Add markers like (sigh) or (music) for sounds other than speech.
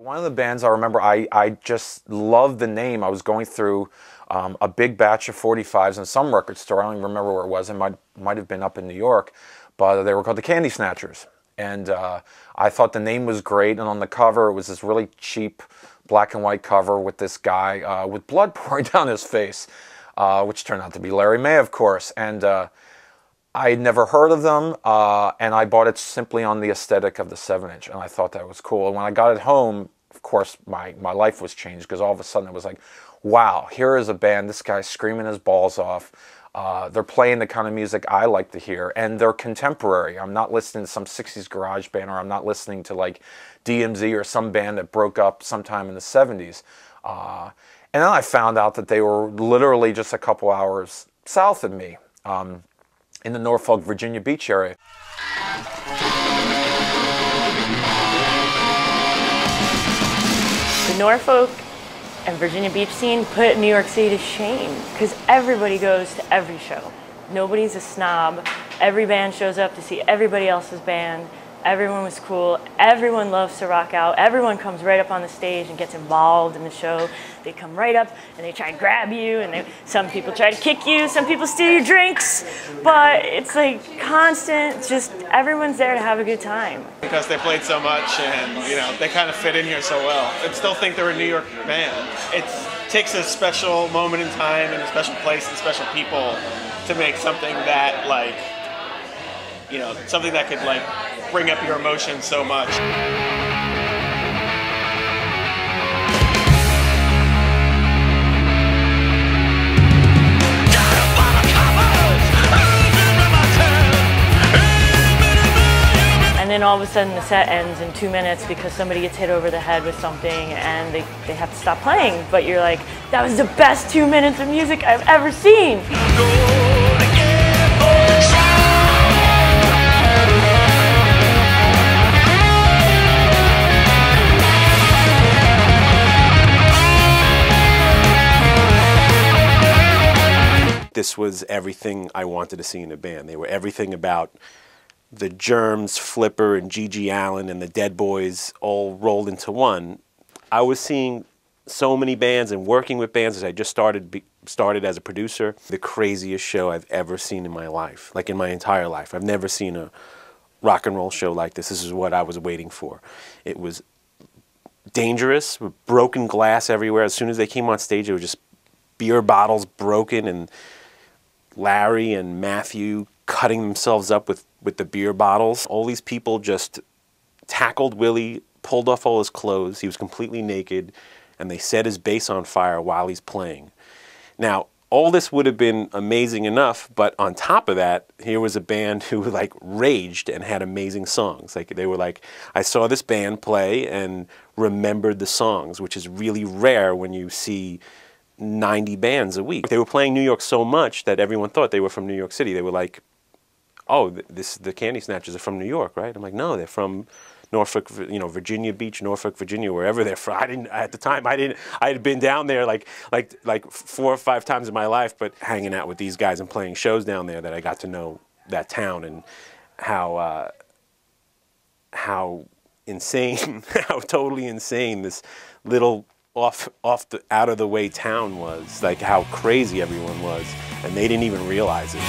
One of the bands I remember, I, I just loved the name. I was going through um, a big batch of 45s in some record store. I don't even remember where it was. It might, might have been up in New York, but they were called the Candy Snatchers. And uh, I thought the name was great. And on the cover, it was this really cheap black and white cover with this guy uh, with blood (laughs) pouring down his face, uh, which turned out to be Larry May, of course. And uh, I had never heard of them, uh, and I bought it simply on the aesthetic of the 7-inch, and I thought that was cool. And when I got it home, of course, my, my life was changed because all of a sudden it was like, wow, here is a band, this guy's screaming his balls off. Uh, they're playing the kind of music I like to hear, and they're contemporary. I'm not listening to some 60s garage band, or I'm not listening to like DMZ or some band that broke up sometime in the 70s. Uh, and then I found out that they were literally just a couple hours south of me. Um, in the Norfolk, Virginia Beach area. The Norfolk and Virginia Beach scene put New York City to shame because everybody goes to every show. Nobody's a snob. Every band shows up to see everybody else's band. Everyone was cool. Everyone loves to rock out. Everyone comes right up on the stage and gets involved in the show. They come right up and they try and grab you, and they, some people try to kick you, some people steal your drinks, but it's like constant. Just everyone's there to have a good time. Because they played so much, and you know they kind of fit in here so well. I still think they're a New York band. It takes a special moment in time and a special place and special people to make something that like you know something that could like bring up your emotions so much. And then all of a sudden the set ends in two minutes because somebody gets hit over the head with something and they, they have to stop playing. But you're like, that was the best two minutes of music I've ever seen. This was everything I wanted to see in a band. They were everything about the Germs, Flipper, and GG Allin, and the Dead Boys all rolled into one. I was seeing so many bands and working with bands as I just started started as a producer. The craziest show I've ever seen in my life, like in my entire life. I've never seen a rock and roll show like this. This is what I was waiting for. It was dangerous, broken glass everywhere. As soon as they came on stage, it was just beer bottles broken and Larry and Matthew cutting themselves up with, with the beer bottles. All these people just tackled Willie, pulled off all his clothes. He was completely naked, and they set his bass on fire while he's playing. Now, all this would have been amazing enough, but on top of that, here was a band (laughs) who like raged and had amazing songs. Like they were like, I saw this band play and remembered the songs, which is really rare when you see 90 bands a week. They were playing New York so much that everyone thought they were from New York City. They were like, oh, this the Candy Snatchers are from New York, right? I'm like, no, they're from Norfolk, you know, Virginia Beach, Norfolk, Virginia, wherever they're from. (laughs) I didn't at the time. I didn't. I had been down there like like like four or five times in my life, but hanging out with these guys and playing shows down there, that I got to know that town and how uh, how insane, (laughs) how totally insane this little off off the out of the way town was like how crazy everyone was and they didn't even realize it